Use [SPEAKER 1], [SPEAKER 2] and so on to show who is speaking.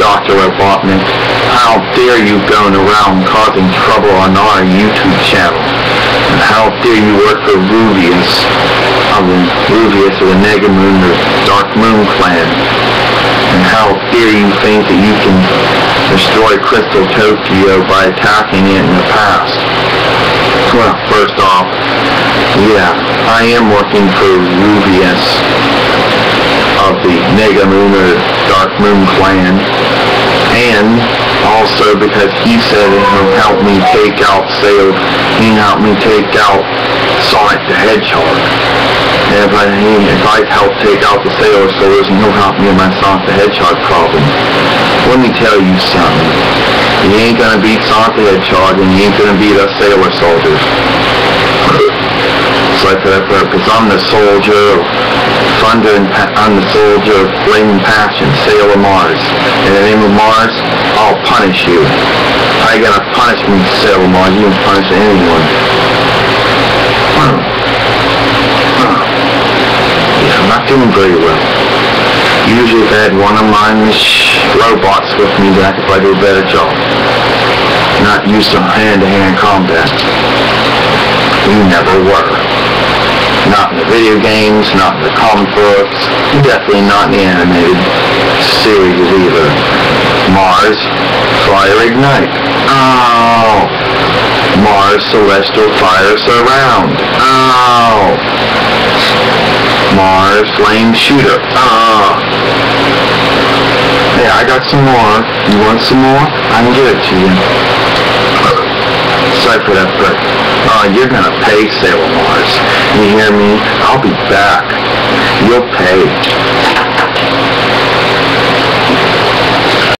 [SPEAKER 1] Dr. Robotnik. How dare you going around causing trouble on our YouTube channel? And how dare you work for Rubeus, uh, of the Rubeus of the Negamoon or Dark Moon clan? And how dare you think that you can destroy Crystal Tokyo by attacking it in the past? Well, first off, yeah, I am working for Rubeus of the Nega Moon or Dark Moon clan, and also because he said he'll help me take out Sailor, he help me take out Sonic the Hedgehog. And if I, if I help take out the Sailor Soldiers, he'll help me with my Sonic the Hedgehog problem. Let me tell you something. You ain't gonna beat Sonic the Hedgehog, and you ain't gonna beat us Sailor Soldiers. Up because I'm the soldier of thunder and I'm the soldier of flaming passion, Sailor Mars. In the name of Mars, I'll punish you. I you gonna punish me, Sailor Mars? You can punish anyone. Yeah, I'm not doing very well. Usually if I had one of my robots with me, then I could probably do a better job. Not used to hand-to-hand combat. You never were. Not in the video games, not in the comic books, definitely not in the animated series either. Mars, Fire Ignite. Oh. Mars, Celestial Fire Surround. Oh. Mars, Flame Shooter. Oh. Yeah, I got some more. You want some more? I can give it to you. Sorry for that, but uh, you're gonna pay Sailor Mars. You hear me? I'll be back. You'll pay.